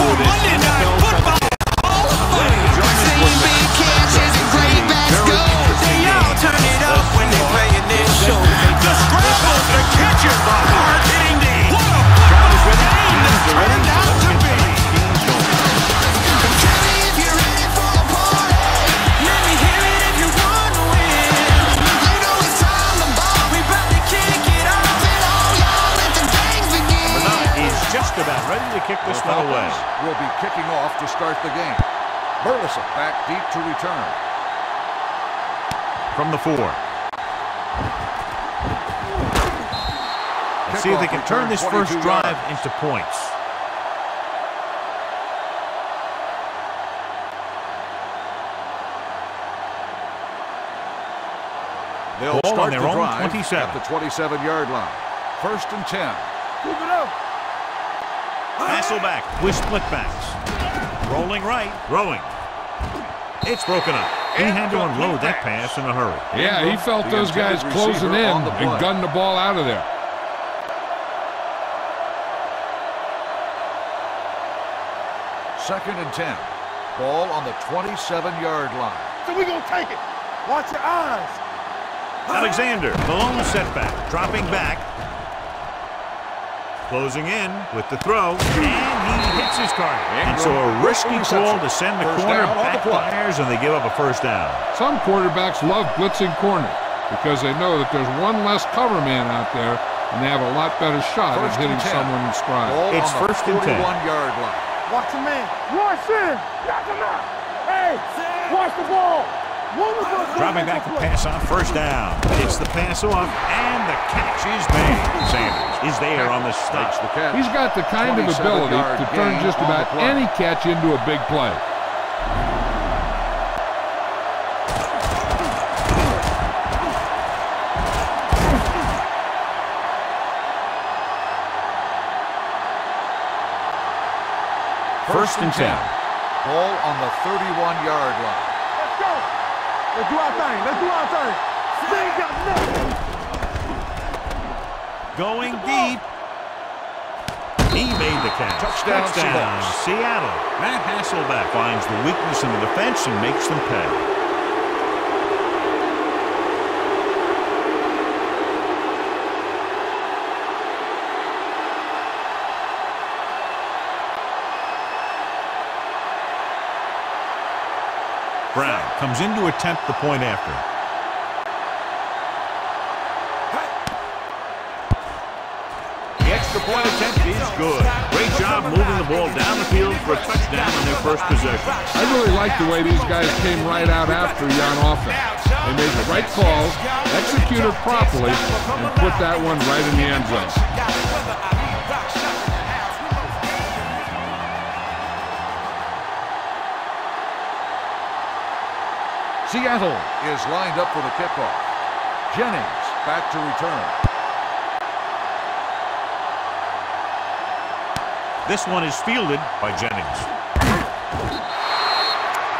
for Monday Night Football Hall of Fame. Big catches and great go. They all turn it up when they playing this show. The the about ready to kick this one away. Falcons will be kicking off to start the game. Burleson back deep to return. From the four. Let's see if they can turn this first drive into points. They'll Ball on start their the own drive 27. at the 27-yard line. First and 10. Hasselbeck with split backs. Rolling right, throwing. It's broken up. He had to unload that pass in a hurry. Yeah, he felt The those guys closing in and play. gunned the ball out of there. Second and 10. Ball on the 27-yard line. So we're gonna take it. Watch your eyes. Alexander, the lone setback, dropping back. Closing in with the throw, and he hits his target. And so a risky call to send the First corner down on the play. backfires, and they give up a first down. Some quarterbacks love blitzing corner because they know that there's one less cover man out there and they have a lot better shot First at hitting 10. someone in stride. Ball It's first and 10. 41-yard line. Watch the man. Watch in. Knock him out. Hey, watch the ball. One Dropping back to pass on first down. It's the pass off, and the catch is made. Sanders is there on the Makes stop. the catch. He's got the kind of ability to turn just about any catch into a big play. First and 10. Ball on the 31-yard line. Let's do our thing. Let's do our thing. They ain't got nothing. Going deep. He made the catch. Touchdown, Seahawks. Seattle. Matt Hasselbeck finds the weakness in the defense and makes them pay. Brown comes in to attempt the point after. The extra point attempt is good. Great job moving the ball down the field for a touchdown on their first possession. I really like the way these guys came right out after you on offense. They made the right calls, executed properly, and put that one right in the end zone. Seattle is lined up for the kickoff. Jennings back to return. This one is fielded by Jennings.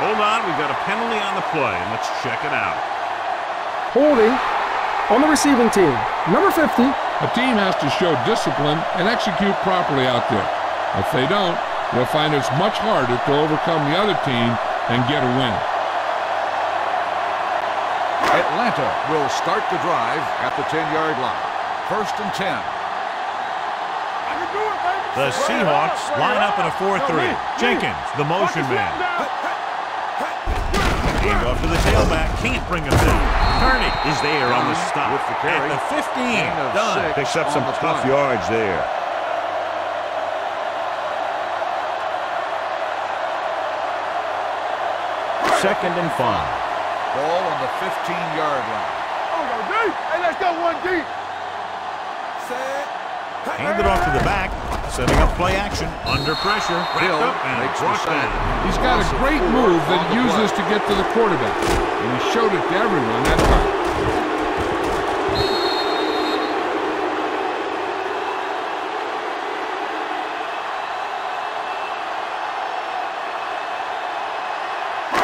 Hold on, we've got a penalty on the play. Let's check it out. Holding on the receiving team. Number 50. A team has to show discipline and execute properly out there. If they don't, they'll find it's much harder to overcome the other team and get a win. Atlanta will start the drive at the 10-yard line. First and 10. I can do it, baby. The Seahawks line up in a 4-3. Jenkins, the motion man. Hand off to the tailback. Can't bring him down. Kerney is there on the stop. With the carry. At the 15. Gain of Done. Picks up some tough play. yards there. Second and five. Ball on the 15-yard line. Oh, go deep. Hey, let's go one deep. Handed off to the back. Setting up play action. Under pressure. Wrapped up and makes the brought down. He's got a great move that he uses to get to the quarterback, and he showed it to everyone that time.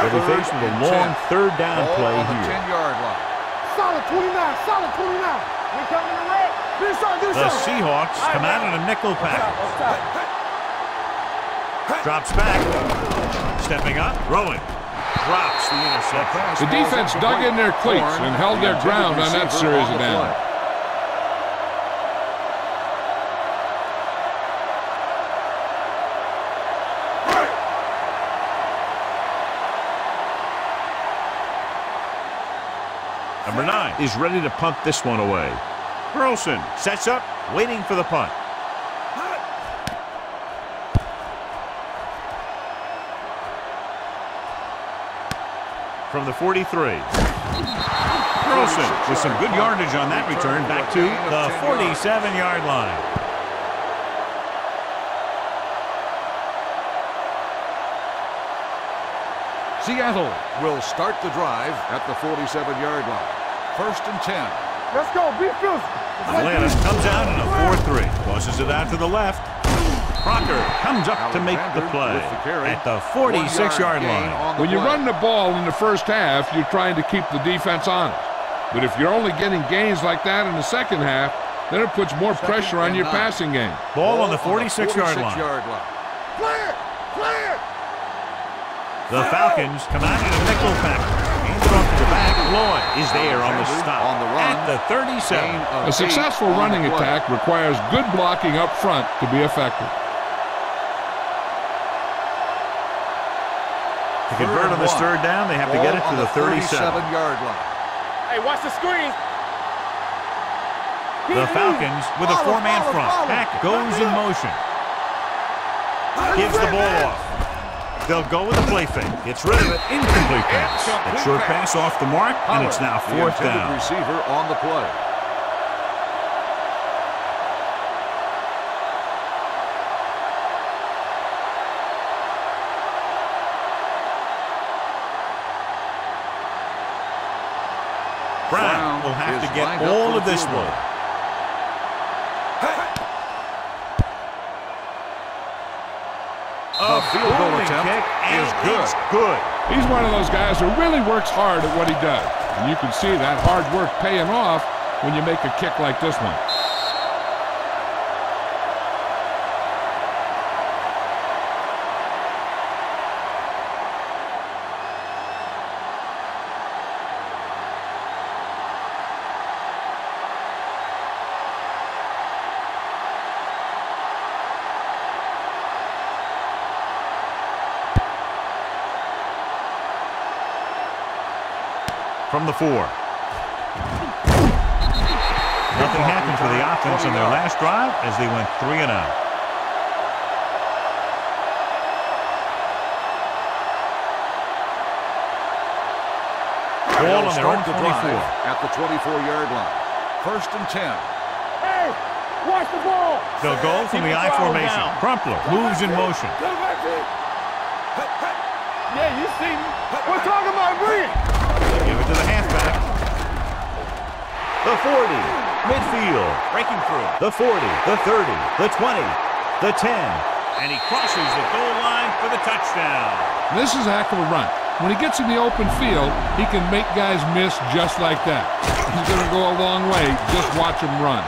They'll be faced with a long third down Ball play the here. 10-yard line. Solid 29. Solid 29. We coming to red. Do something. Do The something. Seahawks come out in a nickel Up top, package. up top. Drops back. Stepping up. Throwing. Drops the interception. The defense dug in their cleats and held their ground on that series of downs. Is ready to punt this one away. Burleson sets up, waiting for the punt. From the 43. Burleson with some good yardage on that return back to the 47-yard line. Seattle will start the drive at the 47-yard line. First and 10. Let's go. Be physical. Atlanta comes out in a 4-3. Tosses it out to the left. Crocker comes up to make the play at the 46-yard line. When you run the ball in the first half, you're trying to keep the defense honest. But if you're only getting gains like that in the second half, then it puts more pressure on your passing game. Ball on the 46-yard line. Clear. Clear. The Falcons come out in a nickel pack. Handed off to the back. Lloyd is there on the stop On the run. at the 37. A successful running attack requires good blocking up front to be effective. To convert on this third down, they have to get it to the 37. 37-yard line. Hey, watch the screen. The Falcons with a four-man front. Back goes in motion. Gives the ball off. They'll go with a play fake. Gets rid of it. Incomplete pass. A short pass off the mark, and it's now fourth down. receiver on the play. Brown will have to get all of this one. goal. A field goal booming attempt kick, is good. It's good. He's one of those guys who really works hard at what he does. And you can see that hard work paying off when you make a kick like this one. The four. Nothing happened for the offense on their last drive as they went three and out. Ball on their own Start 24. at the 24-yard line. First and 10. Hey, watch the ball. They'll go from the I formation. Crumpler moves in motion. Come back here. Yeah, you see me. We're talking about green. Give it to the halfback. The 40. Midfield. Breaking through. The 40. The 30. The 20. The 10. And he crosses the goal line for the touchdown. This is a heck of a run. When he gets in the open field, he can make guys miss just like that. He's going to go a long way. Just watch him run.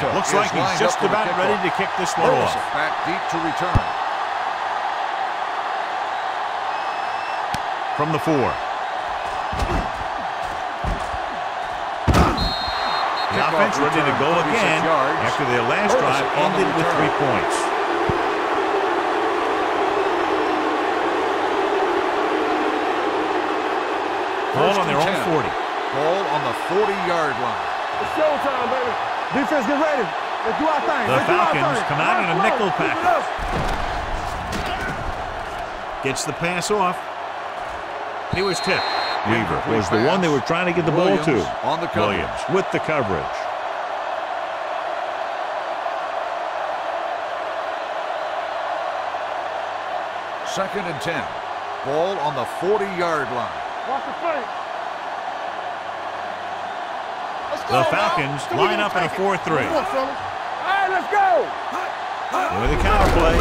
Number Looks like he's just up for the about ready kickoff. to kick this one Burleson off. back deep to return. From the four. The Kickoff offense ready to go again yards. after their last Burleson drive ended with three points. Ball on their and own 40. Ball on the 40-yard line. It's showtime, baby. Defense, get ready. Let's do our thing. The Let's do our Falcons thing. come out in a nickel keep it package. Gets the pass off. He was tipped. Weaver Incomplete was the one they were trying to get the ball to. on the coverage. Williams with the coverage. Second and 10. Ball on the 40-yard line. Watch the flank. Let's The Falcons Mal. line up in a 4-3. Come on, fellas. All right, let's go. With a counterplay.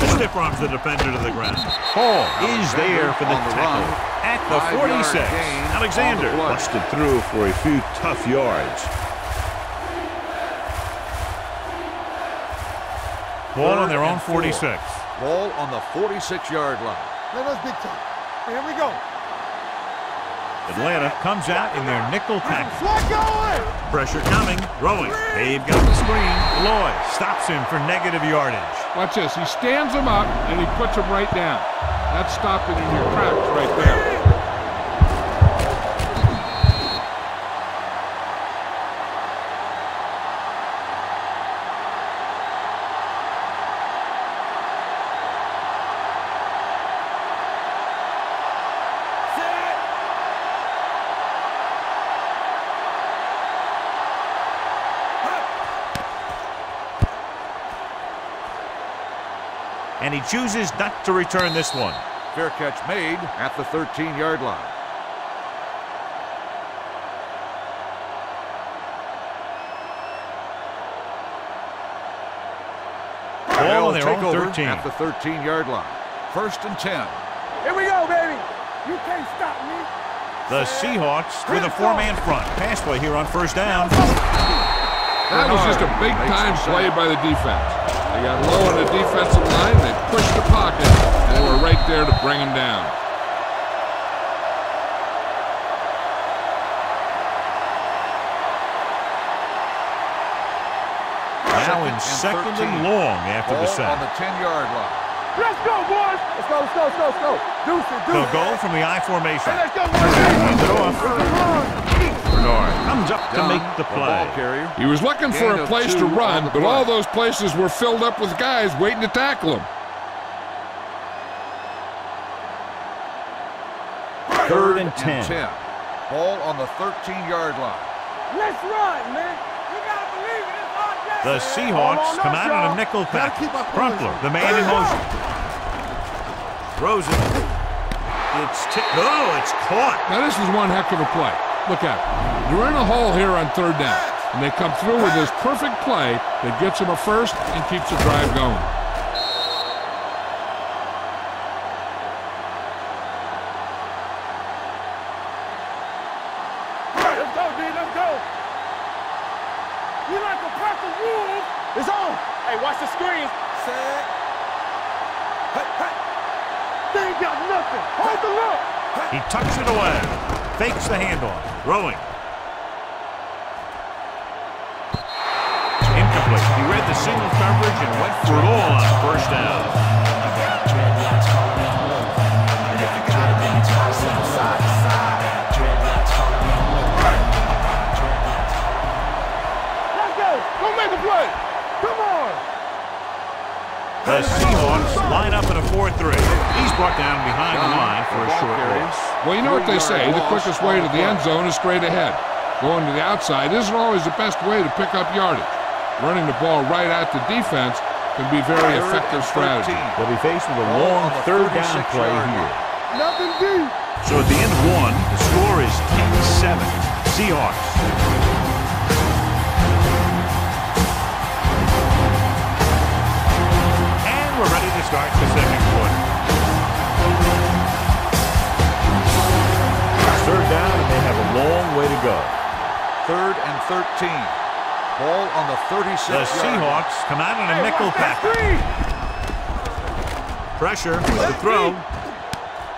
The stiff arms the defender to the ground. Hall is there for the the tackle run. at the Five-yard 46. gain the Alexander busted through for a few tough yards. Ball on their own 46. Ball on the 46-yard line. Let us big time. Here we go. Atlanta comes out in their nickel package. Pressure coming, throwing. They've got the screen. Lloyd stops him for negative yardage. Watch this. He stands him up and he puts him right down. That's stopping in your tracks right there. Chooses not to return this one. Fair catch made at the 13-yard line. Ball They'll on their take own over 13. at the 13-yard line. First and 10. Here we go, baby. You can't stop me. The Seahawks with a four-man front. Pass play here on first down. That was just a big time play by the defense. They got low on the defensive line, they pushed the pocket, and they were right there to bring him down. Now in second and long after Ball the on the 10-yard line. Let's go, boys. Let's go, let's go, let's go, let's go. Deuce it, The deuce it. goal from the I formation. Hey, let's go, boys. Hands it off. Run. Bernard comes up to make the play. He was looking for a place to run, but all those places were filled up with guys waiting to tackle him. Third and 10. 10. Ball on the 13-yard line. Let's run, man. You gotta believe it. It's our day. The Seahawks come out in a nickel pack. Crumpler, the man in motion. Throws it. It's tipped. Oh, it's caught. Now this is one heck of a play. Look at it. You're in a hole here on third down, and they come through with this perfect play that gets them a first and keeps the drive going. Straight ahead. Going to the outside isn't always the best way to pick up yardage. Running the ball right at the defense can be very Third effective strategy. They'll be faced with a long oh, on third down play yard here. line. Nothing deep. So at the end of one, the score is 10-7. Seahawks. And we're ready to start the second way to go. Third and 13. Ball on the 36 The Seahawks come out in a nickel pack. Screen. Pressure with the throw.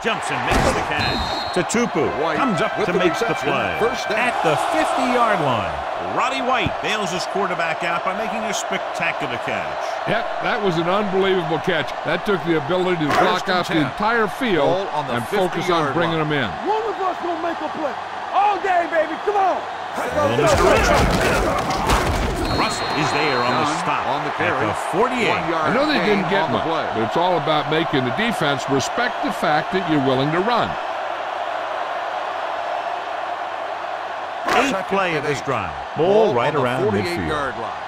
Jumps and makes the catch. Tupu comes up to make the play. First. At the 50-yard line, Roddy White bails his quarterback out by making a spectacular catch. Yep, that was an unbelievable catch. That took the ability to block and out the entire field the and focus on bringing line. them in. One of us gonna make a play. All day, baby. Come on. Little misdirection. Russell is there on the Dunn stop on the carry. at the 48. One I know they didn't get on the much, play. but it's all about making the defense respect the fact that you're willing to run. Eighth Second play of and this drive. Ball right on the around 48 midfield. yard line.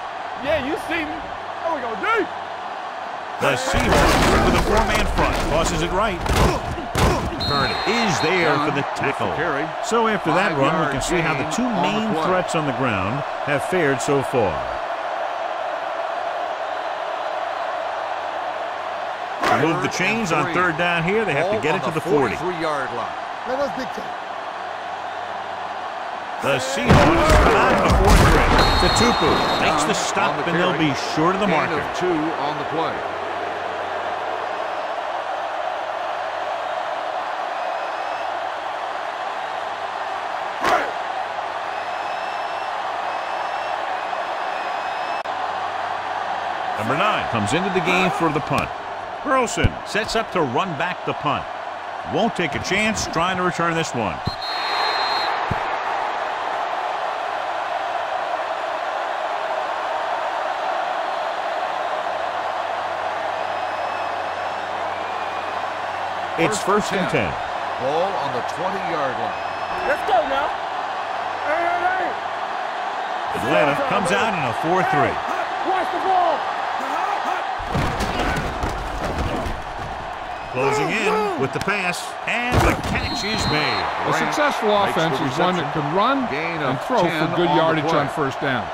Yeah, you see me. There we go, deep. The Seahawks with a four-man front tosses it right. Kern is there Dunn for the with the tackle. carry. So after that run, we can see how the two on the main threats on the ground have fared so far. To move the chains on third down here, they have to get it to the 40. 43-yard line. Let us dictate. The Seahawks come out in the fourth grade. Tupu makes the stop, the and they'll be short of the marker. of two on the play. Number nine comes into the game for the punt. Burleson sets up to run back the punt. Won't take a chance trying to return this one. It's first and ten. Ball on the 20-yard line. Let's go now. Hey, hey, hey. Atlanta comes out in a 4-3. Closing in with the pass, and the catch is made. A successful offense is one that can run Gain and throw for good on yardage on first down.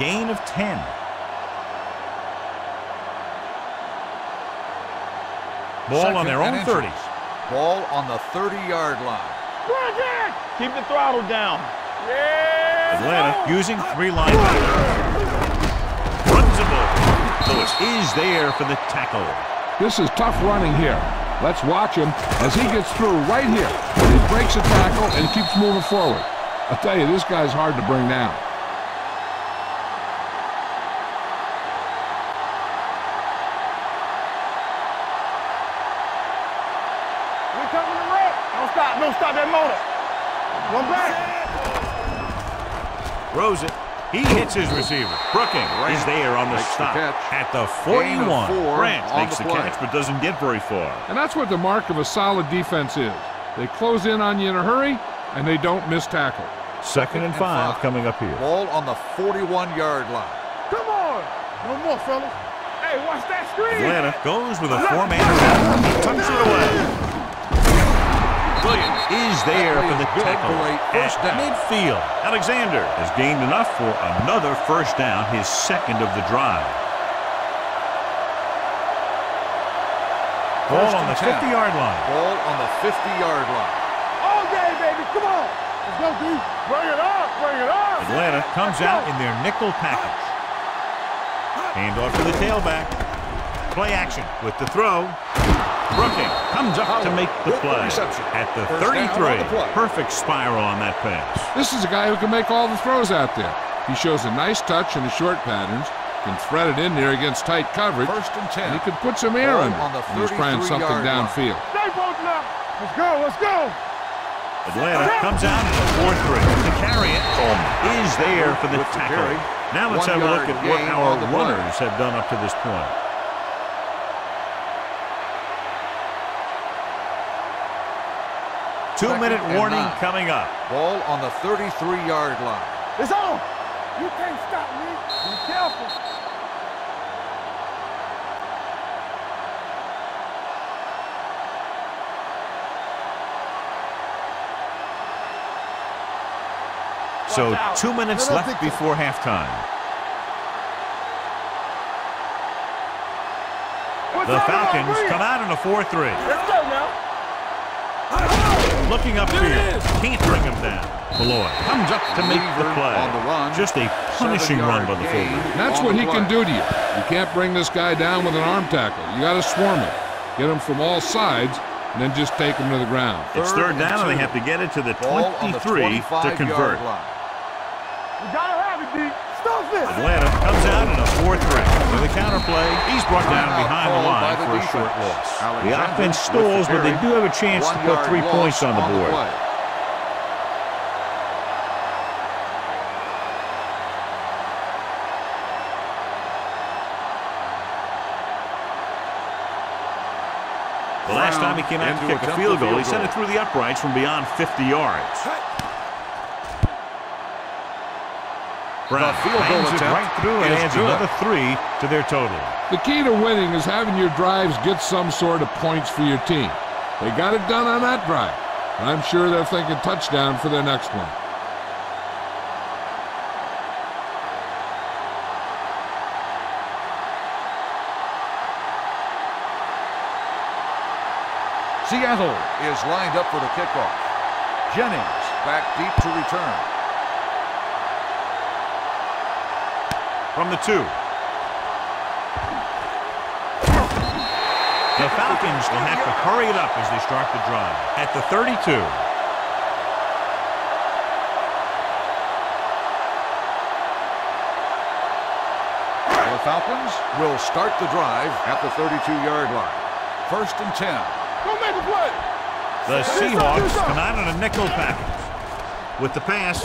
Gain of 10. Ball on their own inches. 30. Ball on the 30-yard line. Roger. Keep the throttle down. Yeah. Atlanta using three linebackers. Runs the ball. Lewis is there for the tackle. This is tough running here. Let's watch him as he gets through right here. He breaks a tackle and keeps moving forward. I tell you, this guy's hard to bring down. We coming to wreck. Don't stop. Don't stop that motor. One back. Throws it. He hits his receiver. Brooking is there on the Makes the stop. At the 41. four Grant makes the the catch but doesn't get very far. And that's what the mark of a solid defense is. They close in on you in a hurry, and they don't miss tackle. Second and and five five. coming up here. Ball on the 41-yard line. Come on. No more, fellas. Hey, watch that screen. Atlanta goes with a four-man attack. He tucks it away. Williams is there for the Good tackle for at midfield. Alexander has gained enough for another first down, his second of the drive. Ball on the 50-yard line. Ball on the 50-yard line. All day, baby. Come on. Let's go, D. Bring it up. Bring it up. Atlanta comes out in their nickel package. Hand off to the tailback. Play action with the throw. Brooking comes up to make the play at the First down on 33. Perfect spiral on that pass. This is a guy who can make all the throws out there. He shows a nice touch in the short patterns, can thread it in there against tight coverage, First and 10. and he can put some air Ball on the when he's trying something downfield. Stay both now. Let's go. Let's go. Atlanta comes out in the 4-3. To carry it is there for the With tackle. Now let's have a look at what our on the play. runners have done up to this point. Two-minute warning nine. coming up. Ball on the 33-yard line. It's on. You can't stop me. Be careful. So two minutes left before halftime. The Falcons come out in a 4-3. Let's go now. Looking upfield. Can't bring him down. Milloy comes up to make the play. on the run. Just a punishing run by the Seven-yard fullback. That's what the he can do to you. You can't bring this guy down with an arm tackle. You got to swarm him. Get him from all sides and then just take him to the ground. It's Third third and down, and they have to get it to the Ball on the 23 to 25 convert. Atlanta comes out in a fourth threat. With a counter play, he's brought down behind the line the for a short loss. The offense with the stalls, but they do have a chance to put three points on the board. play. The last time he came out to Into kick a field the goal, he sent it through the uprights from beyond 50 yards. Brown The field goal attempt right through and adds good. another three to their total. The key to winning is having your drives get some sort of points for your team. They got it done on that drive. And I'm sure they're thinking touchdown for their next one. Seattle is lined up for the kickoff. Jennings back deep to return. From the two. The Falcons will have to hurry it up as they start the drive. At the 32. The Falcons will start the drive at the 32-yard line. First and 10. Go make a play. The Seahawks come out in a nickel package. With the pass,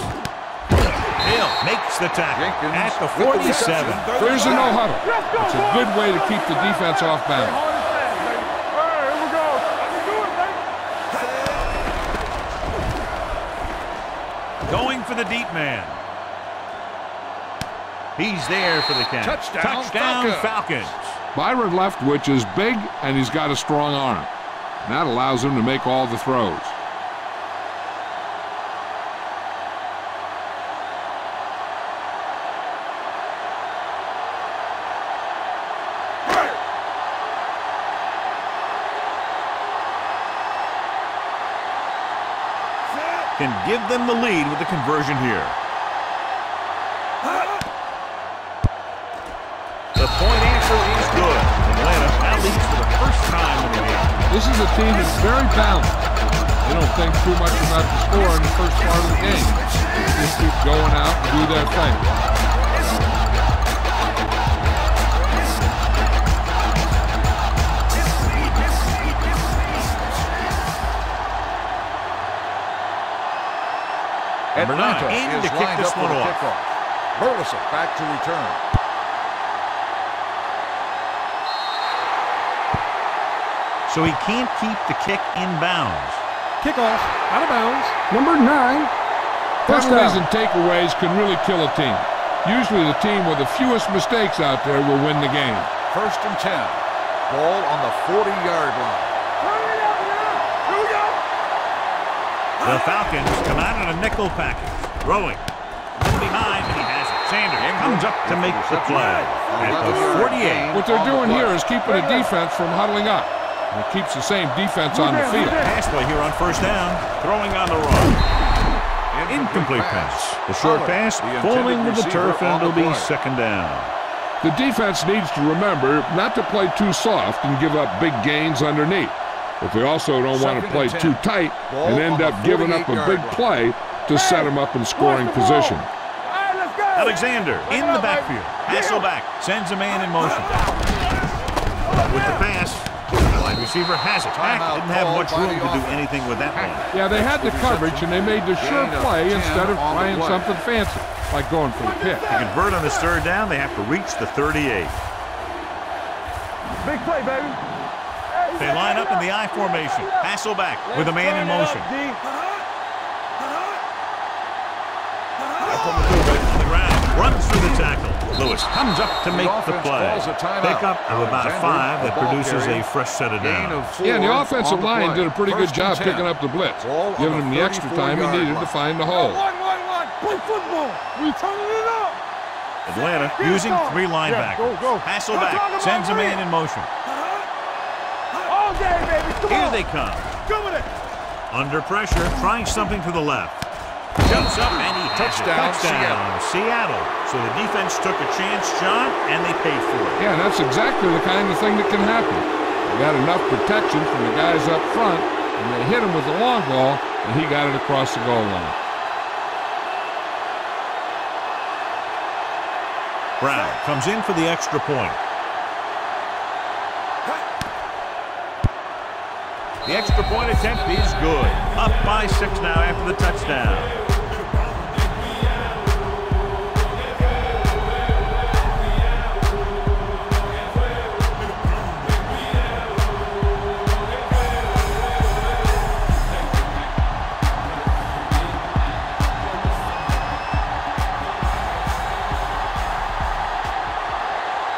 Hill makes the tackle Jenkins at the 47. There's a no huddle. It's a good way to keep the defense off balance. hold it steady, baby. All right, here we go. Let's do it, baby. Going for the deep man. He's there for the catch. Touchdown, Touchdown Falcons. Falcons. Byron Leftwich is big and he's got a strong arm. And that allows him to make all the throws. Can give them the lead with the conversion here. The point answer is good. Atlanta now leads for the first time in the game. This is a team that's very balanced. They don't think too much about the score in the first part of the game. They just keep going out and do their thing. Number nine, Atlanta in is to kick lined this up for one the off. kickoff. Burleson back to return. So he can't keep the kick in bounds. Kickoff. Out of bounds. Number nine. First Penalties down. and takeaways can really kill a team. Usually the team with the fewest mistakes out there will win the game. First and 10. Ball on the 40-yard line. Hurry up now. Here we go. The Falcons come out in a nickel package. Throwing. From behind, and he has it. Sanders comes up to make the play. At the 48. What they're doing here is keeping the defense from huddling up. It keeps the same defense on the field. Pass play here on first down. Throwing on the run. Incomplete pass. The short pass falling to the turf, and on the it'll be second down. The defense needs to remember not to play too soft and give up big gains underneath. But they also don't want to play too tight Ball and end up giving up a big line. play to set them up in scoring Watch the ball. position. All right. Alexander in the backfield. Hasselbeck sends a man in motion. With the pass, the wide receiver has it. Hack Timeout didn't have much room to do anything with that one. Yeah, they had the coverage and they made the sure play instead of on trying something fancy, like going for the pick. To convert on this third down, they have to reach the 38. Big play, baby. They line up in the I formation. Hasselbeck with a man in motion. On the ground, runs through the tackle. Lewis comes up to make the offense play. calls a timeout. Pickup of about five that produces a fresh set of Gain downs. of Yeah, and the offensive the line play. did a pretty good job 10. picking up the blitz, Ball giving the him the extra time he 34-yard needed to find the hole. One, one, one. Play football. We turning it up. Atlanta using going. three Yeah, linebackers. go, go. I'm Hasselbeck sends a man in motion. All day, baby. Come Here on. they come. Come with it. Under pressure, trying something to the left. Jumps up and he. Touchdown, Touchdown, Seattle. So the defense took a chance John, and they paid for it. Yeah, that's exactly the kind of thing that can happen. They got enough protection from the guys up front, and they hit him with the long ball, and he got it across the goal line. Brown comes in for the extra point. The extra point attempt is good. Up by six now after the touchdown.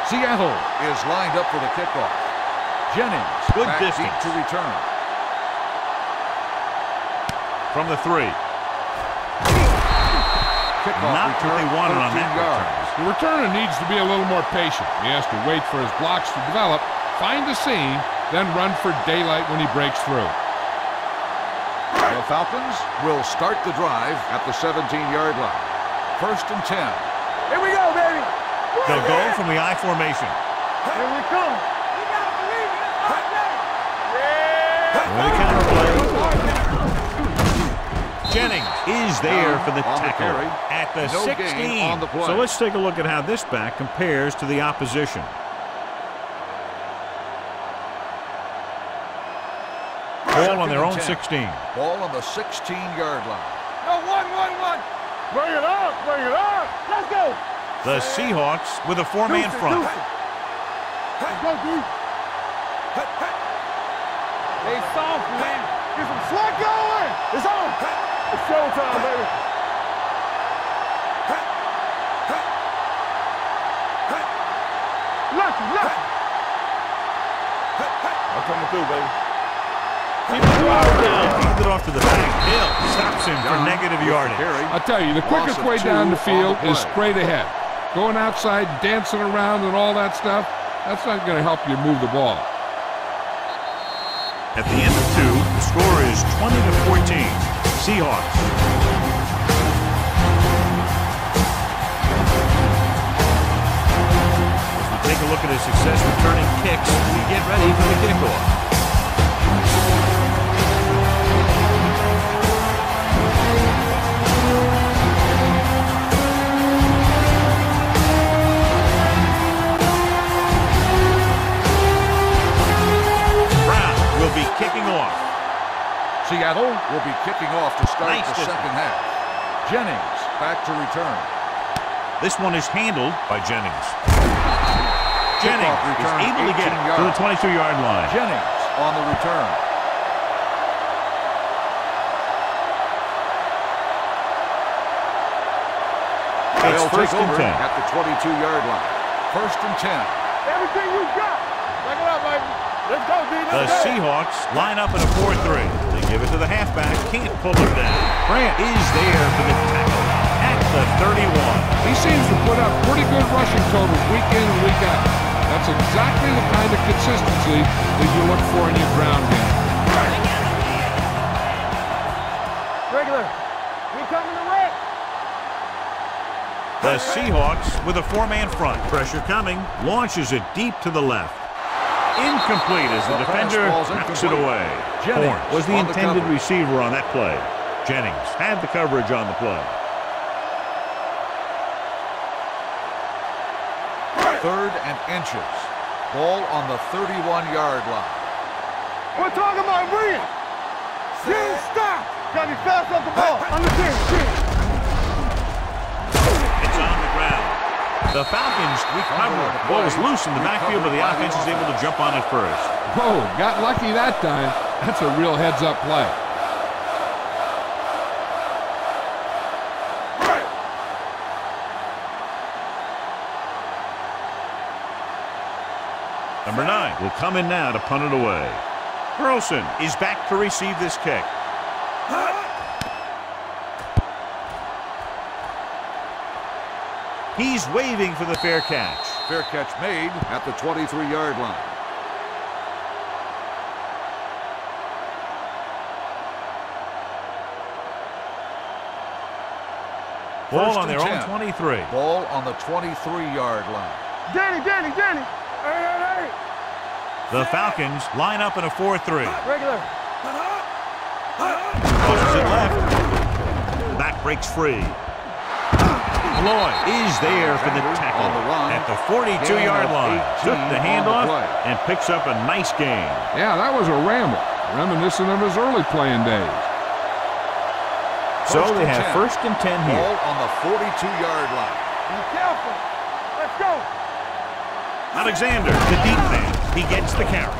Seattle is lined up for the kickoff. Jennings Good back distance. to return. From the three. Kickoff Not what they wanted on that yards. The returner needs to be a little more patient. He has to wait for his blocks to develop, find a seam, then run for daylight when he breaks through. The Falcons will start the drive at the 17-yard line. First and 10. Here we go, baby. They'll go from the I formation. Here we come. You gotta believe it. With the counter play. Jennings is there for the tackle at the 16. on the. So let's take a look at how this back compares to the opposition. Ball on their own 16. Ball on the 16-yard line. No, one, one, one. Bring it up, bring it up. Let's go. The Seahawks with a four-man front. Let's go, D. They soft, man. Get some slack going. It's on. It's showtime, baby. Lucky, lucky. I'm coming through, baby. Keep it wild down. Feeds it off to the back. Hill stops him for negative with yardage. I'll tell you, the quickest way down the field is straight ahead. Going outside, dancing around, and all that stuff, that's not going to help you move the ball. At the end of two, the score is 20 to 14. Seahawks. We take a look at his success returning kicks, we get ready for the kickoff. Seattle will be kicking off to start Nice the distance. second half. Jennings back to return. This one is handled by Jennings. Jennings Kickoff is able to get 18 it to the 22-yard line. Jennings on the return. It's They'll first take and over 10. at the 22-yard line. First and 10. Everything you've got. Back it up, baby. Let's go, D. The Seahawks line up in a 4-3. They give it to the halfback. Can't pull it down. Grant is there for the tackle at the 31. He seems to put up pretty good rushing totals week in and week out. That's exactly the kind of consistency that you look for in your ground game. Regular. We coming to wreck. The Seahawks with a four-man front. Pressure coming. Launches it deep to the left. Incomplete as the The defender ball's knocks it away. Jennings Horn was the on the intended receiver on that play. Jennings had the coverage on the play. Third and inches. Ball on the 31-yard line. We're talking about Brian. Jim, stop. Gotta be fast off the ball. Understand, The Falcons recover. Ball was loose in the backfield, but the offense is able to jump on it first. Whoa, got lucky that time. That's a real heads-up play. Number nine will come in now to punt it away. Burleson is back to receive this kick. He's waving for the fair catch. Fair catch made at the 23-yard line. Ball First on and their own 23. Ball on the 23-yard line. Danny, Danny, Danny. Hey, hey, hey. The Falcons line up in a 4-3. Regular. Crosses it left. Back breaks free. Lloyd is there for the tackle On the run. at the 42-yard line. Took the handoff and picks up a nice gain. Yeah, that was a ramble, reminiscent of his early playing days. So First they have 10. first and 10 here. Ball on the 42-yard line. Be careful. Let's go. Alexander, the deep man. He gets the carry.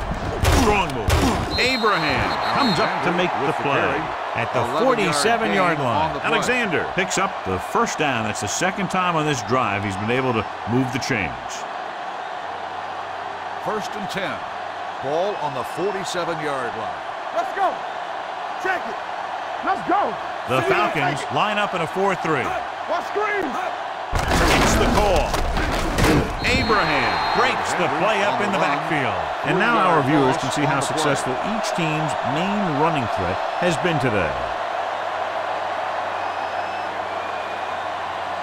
Strong move. Abraham comes up to make the with the play carry. At the 47-yard line. Alexander picks up the first down. That's the second time on this drive he's been able to move the chains. First and 10. Ball on the 47-yard line. Let's go. Check it. Let's go. The See Falcons line up in a 4-3. Watch screen. It's the call. Abraham breaks the play up in the backfield. And now our viewers can see how successful each team's main running threat has been today.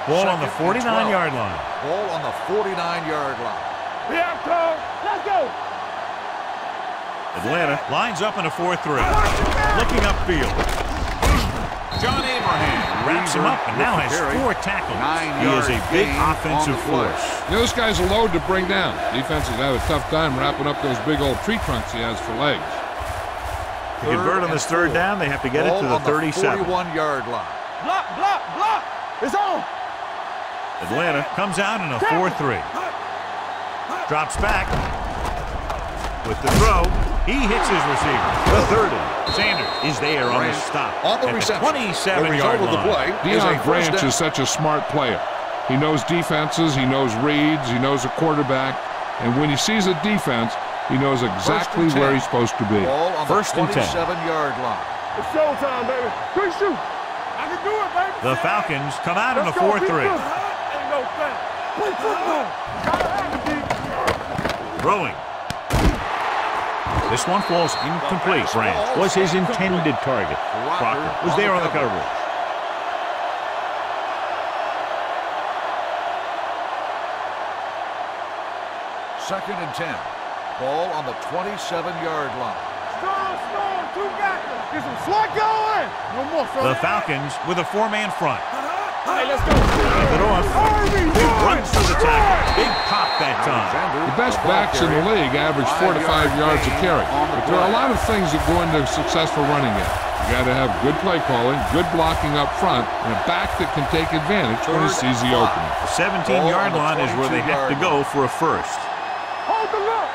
Ball on the 49-yard line. Ball on the 49-yard line. We have call. Let's go. Atlanta lines up in a 4-3. Looking upfield. John Abraham wraps him up and now has four tackles. He is a big offensive force. You know, this guy's a load to bring down. Defenses have a tough time wrapping up those big old tree trunks he has for legs. To convert on this third down, they have to get it to the on 37. 41-yard line. Block, block, block. It's on. Atlanta comes out in a 4-3. Drops back with the throw. He hits his receiver. The 30. Sanders is there on the stop on the at reception. the 27 the result yard of the line. play is a Deion first Branch is such a smart player. He knows defenses, he knows reads, he knows a quarterback, and when he sees a defense, he knows exactly where he's supposed to be. Ball on First the and 10. 27-yard line. It's showtime, baby. Quick shoot. I can do it, baby. The Falcons come out in a Let's go. 4 Keep 3. moving. Ain't no thing. Play football. Gotta have it, D. Throwing. This one falls incomplete. Branch was his intended target. Crocker was there on the coverage. Second and 10. Ball on the 27-yard line. Strong, strong. Two got. Get some slug going. No more. The Falcons with a four-man front. Hey, let's go. Keep it off. Big run. runs to the tackle. Big pop that time. The best backs in the league average four to five yards a carry. But there are a lot of things that go into a successful running game. You got to have good play calling, good blocking up front, and a back that can take advantage when he sees the opening. The 17-yard line is where they have to go for a first. Hold the look.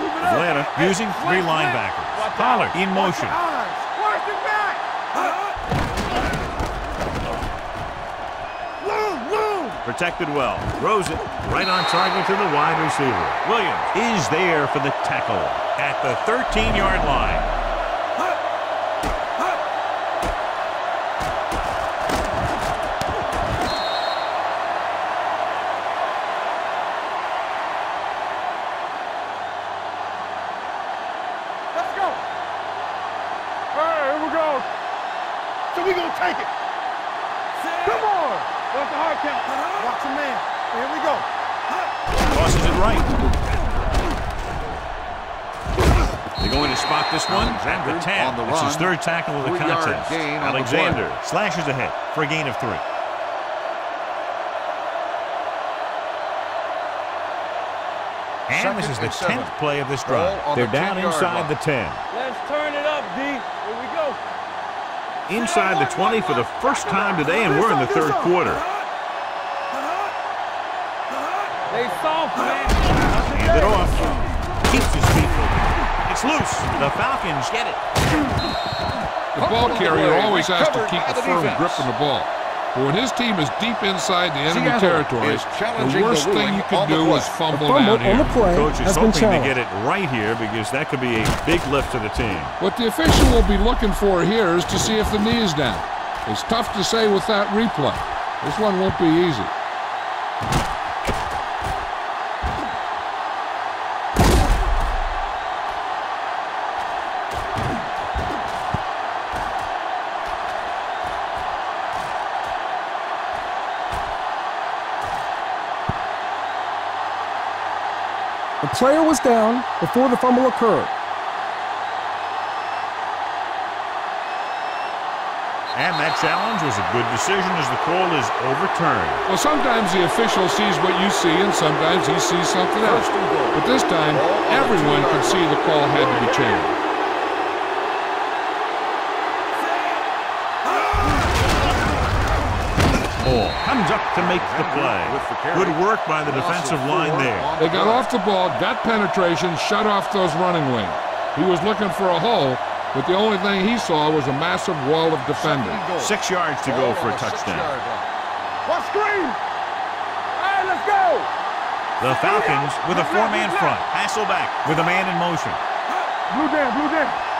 Keep it up. Atlanta using three flex, flex. linebackers. Pollard in motion. Protected well. Throws it right on target to the wide receiver. Williams is there for the tackle at the 13-yard line. Tackle of the contest. gain the Alexander slashes ahead for a gain of three. And this is the 10th play of this drive. They're the down inside line. the 10. Let's turn it up, D. Here we go. Inside the 20 for the first time today, and we're in the third quarter. They soft, man. Hand it off. Keeps his feet moving. It's loose. The Falcons get it. The ball carrier always has to keep a firm defense. grip on the ball. But when his team is deep inside the enemy Seattle territory, the challenging the worst thing you can do play. is fumble fumble down here. on the play Coach is hoping to get it right here because that could be a big lift to the team. What the official will be looking for here is to see if the knee is down. It's tough to say with that replay. This one won't be easy. Was down before the fumble occurred. And that challenge was a good decision as the call is overturned. Well, sometimes the official sees what you see, and sometimes he sees something else. First and goal. But this time, Ball on the everyone could see the call had to be changed. Ball comes up to make the play. With the carry. Good work by the defensive line there. They got off the ball, got penetration, shut off those running lanes. He was looking for a hole, but the only thing he saw was a massive wall of defenders. Second and goal. Six yards to go for a touchdown. six-yard. What screen? All right, let's go. The Falcons with a four-man front. Hasselbeck with a man in motion. Blue down, blue down.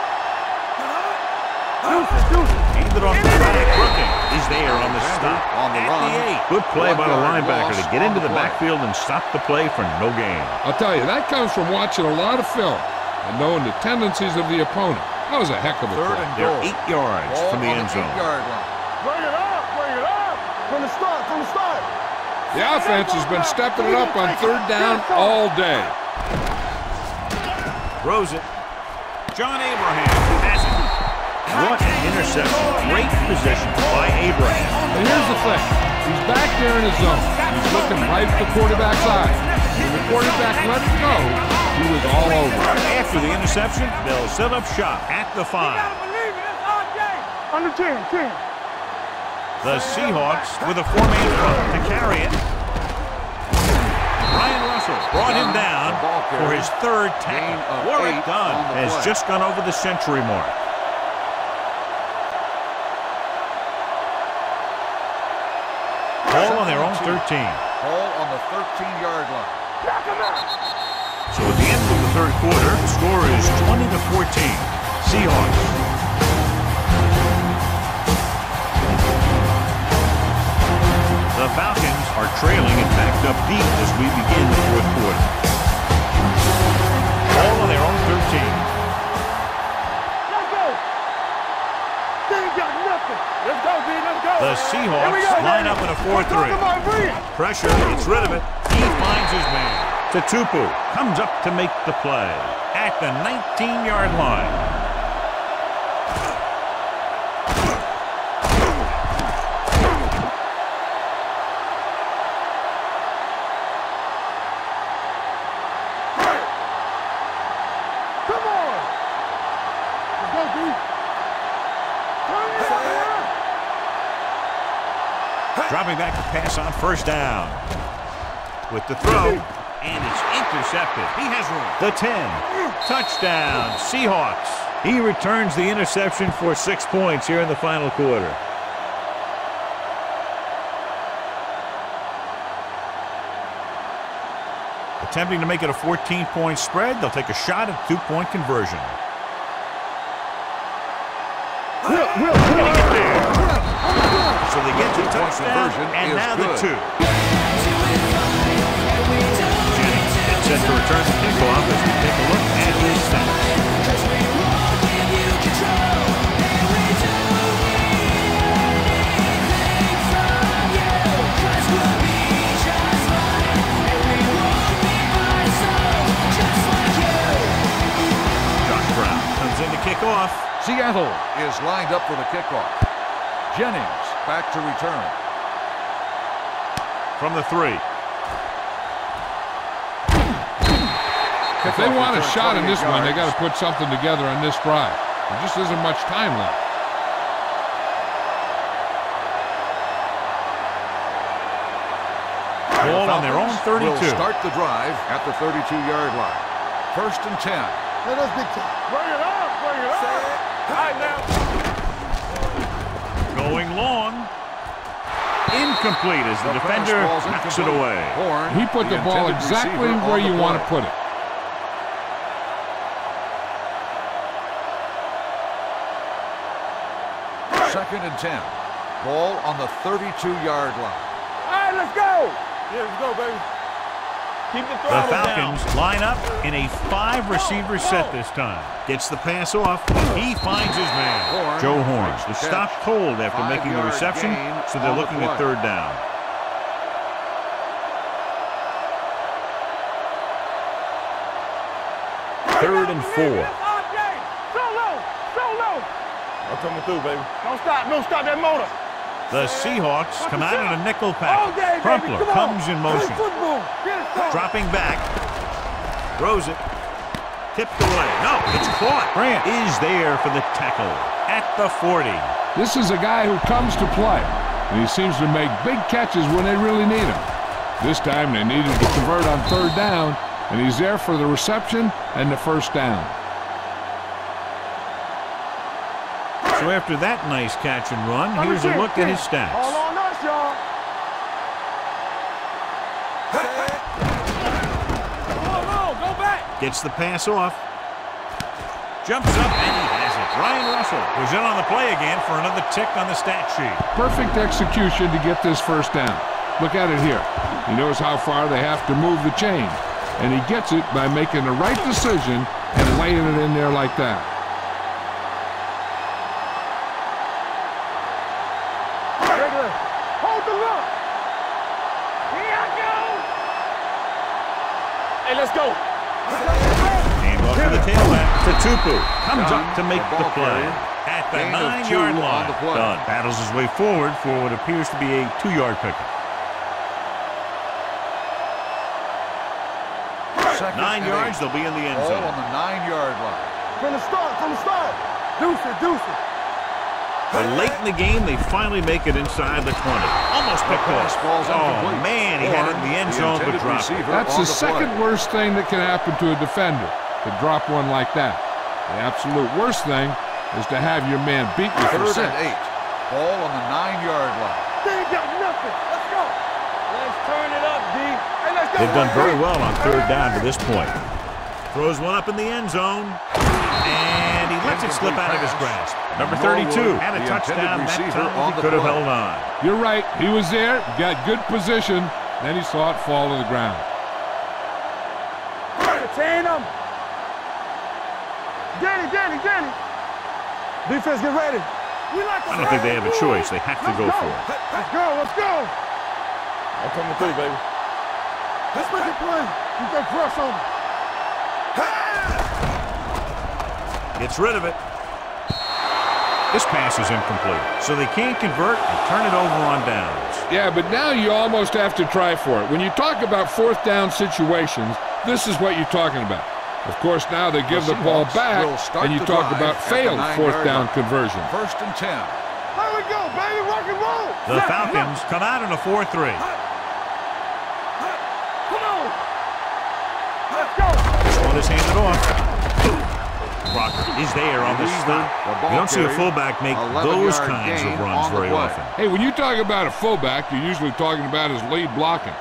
Deuces, deuces. Handed off the back. Brooking is there on the stop. On the At run. Good play by the linebacker to get into the the backfield and stop the play for no gain. I'll tell you, that comes from watching a lot of film and knowing the tendencies of the opponent. That was a heck of a Third play. and They're eight yards Ball from the end zone. Bring it up, bring it up. From the start, from the start. The offense has been stepping it up on third down all day. Throws it. John Abraham has it. What an interception. Great position by Abraham. And here's the thing. He's back there in his zone. He's looking right at the quarterback's eye. When the quarterback lets it go, he was all over. After the interception, they'll set up shop at the five. believe it, it's our game. Under 10, 10. The Seahawks with a four-man front to carry it. Ryan Russell brought him down for his third Gain tackle. of Warrick eight Dunn has just gone over the century mark. Ball on their own 13. Ball on the 13-yard line. So at the end of the third quarter, the score is 20 to 14. Seahawks. The Falcons are trailing and backed up deep as we begin the fourth quarter. Ball on their own 13. Let's go, B, let's go. The Seahawks go, line up in a 4-3. Pressure, gets rid of it. He finds his man. Tatupu comes up to make the play at the 19-yard line. Come on. Let's go, B. Turn it up. Dropping back pass on first down. With the throw, and it's intercepted. He has room. The 10. Touchdown, Seahawks. He returns the interception for six points here in the final quarter. Attempting to make it a 14-point spread, they'll take a shot at two-point conversion. Will, Will, Will. So they get to touchdown, conversion and is now the two. Jennings gets set to return the kickoff as we take a look at his stats. Brown comes in to kick off. Seattle is lined up for the kickoff. Jennings back to return. From the three. If they want a shot in 28 this one, they got to put something together on this drive. There just isn't much time left. Ball on their own 32. Will start the drive at the 32-yard line. First and 10. Let us big time. Bring it up, bring it up. All right, now. Going long. Incomplete as the, The defender knocks it away. Horn, He put the ball exactly where you want to put it. Second and 10. Ball on the 32-yard line. All right, let's go. Yeah, let's go, baby. Keep the The Falcons down. line up in a five-receiver set this time. Gets the pass off. He finds his man. Horn Joe Horn. makes the The stop cold after making the reception, so they're on the looking at play. third down. four. Solo! Solo! I'm coming through, baby. Don't stop. Don't stop that motor. The Seahawks come out in a nickel pack. day. Crumpler comes in motion. football. Get it started. Dropping back. Throws it. Tipped away. No, it's caught. Grant is there for the tackle at the 40. This is a guy who comes to play, and he seems to make big catches when they really need him. This time they needed to convert on third down, and he's there for the reception and the first down. So after that nice catch and run, here's a look at his stats. on us, y'all. Gets the pass off. Jumps up and he has it. Ryan Russell was in on the play again for another tick on the stat sheet. Perfect execution to get this first down. Look at it here. He knows how far they have to move the chain, and he gets it by making the right decision and laying it in there like that. Regular. Hold the look. Here I go. Hey, let's go. And off to the tailback to Tupu. Comes Done. up to make The the play. At the nine-yard line. the play. Done. Battles his way forward for what appears to be a two-yard pickup. Second Nine yards, eight. they'll be in the end Ball zone. on the nine-yard line. From the start, from the start. Deuce it, deuce it. But late in the game, they finally make it inside the 20. Almost picked pass off. falls Oh, man, he had it in the end zone, but intended dropped That's on the play. second worst thing that can happen to a defender, to drop one like that. The absolute worst thing is to have your man beat you for Third six. and eight. Ball on the nine-yard line. They ain't got nothing. Let's go. Let's turn it up, D. Hey, let's go. They've done very well on third down to this point. Throws one up in the end zone, and he lets it slip out of his grasp. Number 32 had a touchdown that time. on He could have held on. You're right. He was there, got good position, then he saw it fall to the ground. Contain them. Danny, Danny, Danny. Defense, get ready. We like I don't think they have a choice. They have to go for it. Let's go, let's go. I'm coming through, baby. Let's make it play. You got crush on me. Gets rid of it. This pass is incomplete, so they can't convert and turn it over on downs. Yeah, but now you almost have to try for it. When you talk about fourth down situations, this is what you're talking about. Of course, now they give the ball back, and you talk about failed fourth down line. conversion. First and ten. There we go, baby. Rock and roll. The Snap, Falcons come out in a 4-3. Come on. Let's go. This one is handed off. Crocker is there on the stop. You don't see a fullback make those kinds of runs very play. often. Hey, when you talk about a fullback, you're usually talking about his lead blocking.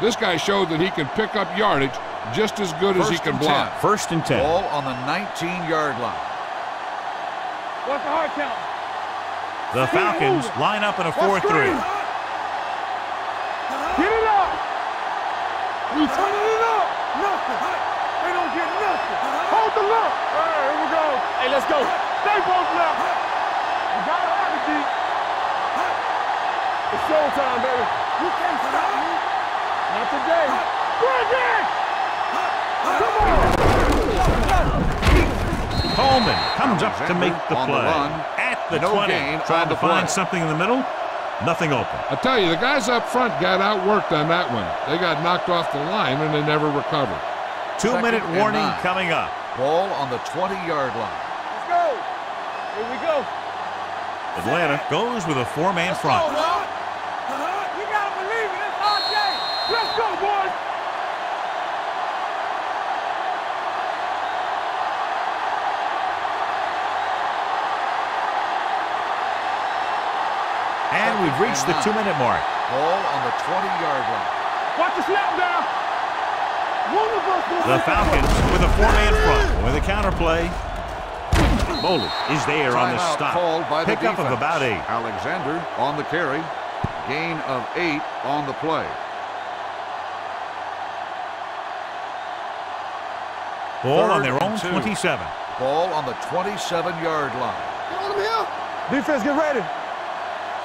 This guy showed that he can pick up yardage just as good as he can block. 10. First and 10. Ball on the 19-yard line. What's the hard count? The Falcons line up in a 4-3. three? Get it up. We turning it up. Nothing. They don't get nothing. Hold the look. All right, here we go. Hey, let's go. Stay both left. You gotta have it, D. It's showtime, baby. You can't stop me. Not today. Bring it. Come on. Coleman comes up to make the On the play. run. At the No 20. gain Trying to find play. something in the middle. Nothing open. I tell you, the guys up front got outworked on that one. They got knocked off the line and they never recovered. Two-minute warning nine. coming up. Ball on the 20-yard line. Let's go. Here we go. Atlanta goes with a four-man front. You gotta believe it. It's our day. Let's go, boys. And we've reached the two-minute mark. Ball on the 20-yard line. Watch the snap down. One of us The make Falcons with a four-man front. With a counterplay. Boley is there on the stop. called by the Pickup of defense. about eight. Alexander on the carry. Gain of eight on the play. Ball on their own two. 27. Ball on the 27-yard line. Defense, get ready.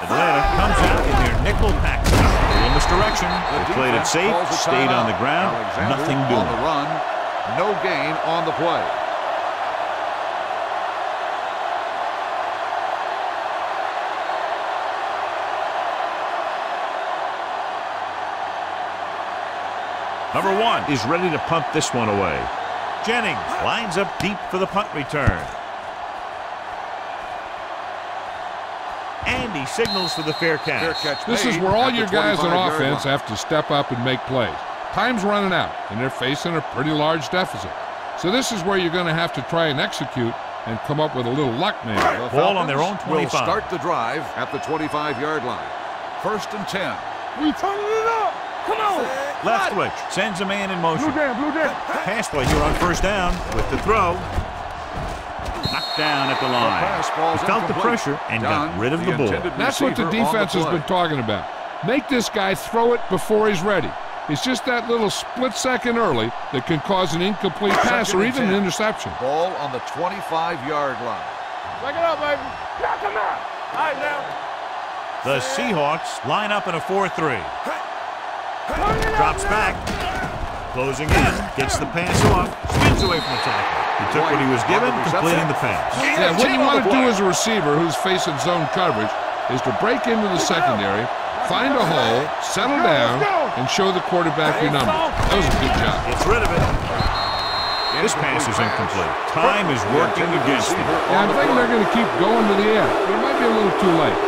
Atlanta comes out in their nickel pack. In this direction, they played it safe, stayed on the ground, Alexander nothing doing. On the run, no gain on the play. Number one is ready to pump this one away. Jennings lines up deep for the punt return. He signals for the fair catch. Fair catch This is where all your guys on offense line. have to step up and make plays. Time's running out, and they're facing a pretty large deficit. So this is where you're going to have to try and execute and come up with a little luck, maybe. The Ball on their Falcons own will start the drive at the 25-yard line. First and 10. We turning it up. Come on. Leftwich sends a man in motion. Blue jam, blue jam. Pass play here on first down with the throw. Knocked down at the line. pass He felt the pressure and Dunn, got rid of the the ball. That's what the receiver on defense has been talking about. Make this guy throw it before he's ready. It's just that little split second early that can cause an incomplete pass Second or even an interception. Ball on the 25-yard line. Back it up, baby. Knock him out. All right, now. The Seahawks line up in a 4-3. Turn it up Drops back. Closing in. Gets the pass off. Spins away from the tackle. He took what he was given, completing the pass. Yeah, what you want to do as a receiver who's facing zone coverage is to break into the secondary, find a hole, settle down, and show the quarterback your number. That was a good job. Gets rid of it. This pass is incomplete. Time is working against them. Yeah, I'm thinking they're going to keep going to the air, but it might be a little too late.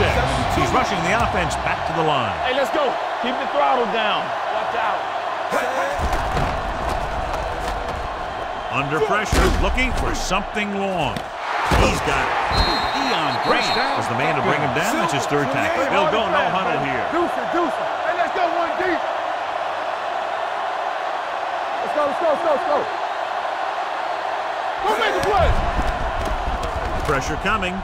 The 36. He's rushing the offense back to the line. Hey, let's go. Keep the throttle down. Watch out. Under pressure, looking for something long. He's got it. Deon Grant is the man to bring him down. That's his third tackle. They'll go no huddle here. Deuce it, deuce it. Hey, let's go one deep. Let's go, let's go, let's go, let's go. Go make the play. Pressure coming.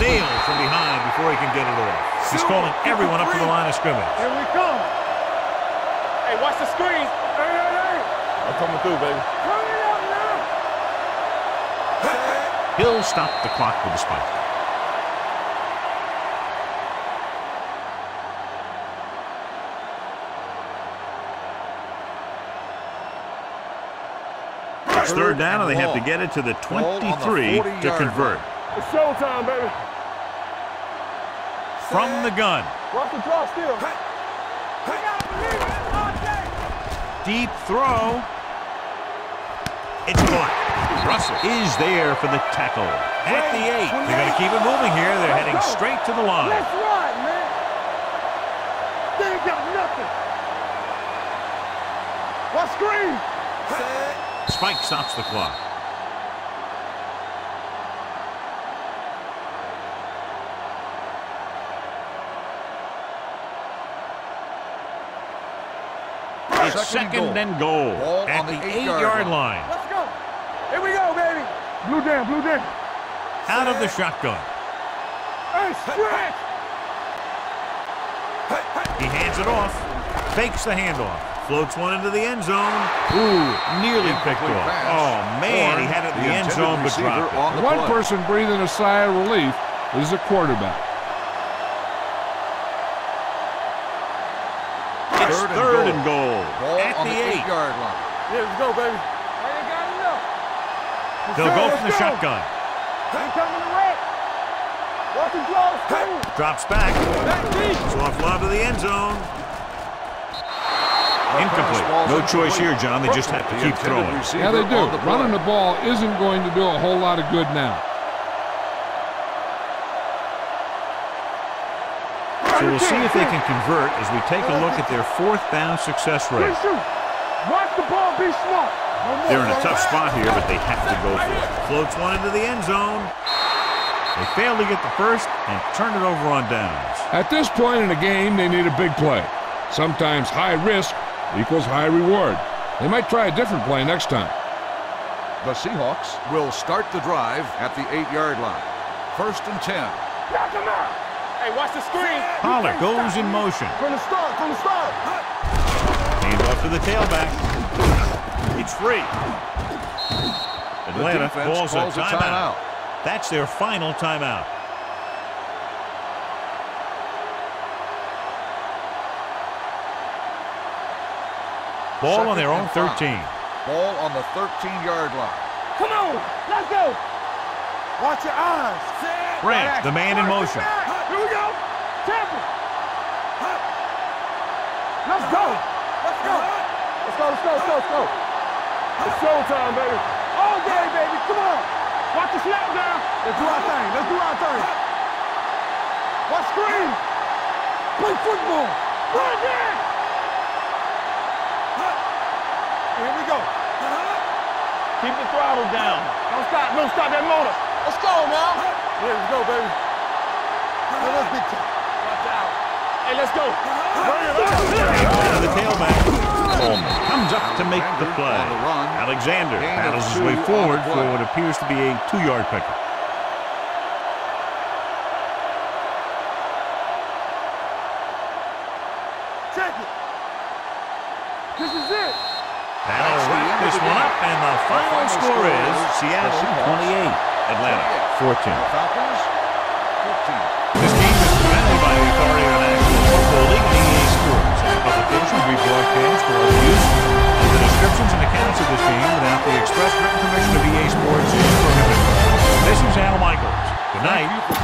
Nailed from behind before he can get it off. He's calling everyone up to the line of scrimmage. Here we come. Hey, watch the screen. Hey, hey, hey. I'm coming through, baby. Turn it up now. He'll stop the clock with a spike. It's third down, and they have to get it to the Ball on the 23 to 40-yard convert. It's showtime, baby. From the gun. Watch the draw still. Deep throw. It's caught. Russell is there for the tackle. At the eight. They're going to keep it moving here. They're heading straight to the line. Let's ride, man. They ain't got nothing. What screen? Spike stops the clock. It's Second and second and goal at the the eight-yard eight-yard line. line. Let's go. Here we go, baby. Blue jam, blue jam. Out of the shotgun. Hey, stretch. He hands it off. Fakes the handoff. Floats one into the end zone. Ooh, nearly picked off. Oh, man, he had it in the end zone but dropped it. on the One play. person breathing a sigh of relief is the quarterback. It's Third and third goal. Ball at on the the eight. eight-yard line. Yeah, let's go, baby. I ain't got enough. They'll go Let's from the go. shotgun. Ain't coming to wreck. Watch the. Drops back. Back deep. It's lob to the end zone. Incomplete. No choice here, John. They just have to keep throwing. Yeah, they do. on the play. Running the ball isn't going to do a whole lot of good now. So we'll see if they can convert as we take a look at their fourth down success rate. Good. Watch the ball. Be smart. They're in a tough spot here, but they have to go for it. Floats one into the end zone. They fail to get the first and turn it over on downs. At this point in the game, they need a big play. Sometimes high risk equals high reward. They might try a different play next time. The Seahawks will start the drive at the eight-yard line. First and 10. Knock him out. Hey, watch the screen. Pollard goes in motion. From the start, from the start. Hands off to the tailback. It's free. Atlanta calls, calls a timeout. timeout. That's their final timeout. Ball Second on their own 13. Ball on the 13-yard line. Come on, let's go. Watch your eyes. Brent, the man in motion. Here we go. Tampa. Let's go. Let's go. Let's go, let's go, let's go, let's go. It's showtime, baby. All day, baby. Come on. Watch the snap down. Let's do our thing. Let's do our thing. Watch screen. Play football. Run there. Here we go. Keep the throttle down. Don't stop. Don't stop that motor. Let's go now. Yeah, let's go, baby. To make the play. Alexander battles his way forward for what appears to be a two-yard pickup. Check it. This is it. That'll wrap this one up, and the final score is Seattle 28, Atlanta 14. Football League and EA Sports. Any publications rebroadcast or other use the descriptions and accounts of this game without the express written permission of EA Sports is prohibited. This is Al Michaels. Good night.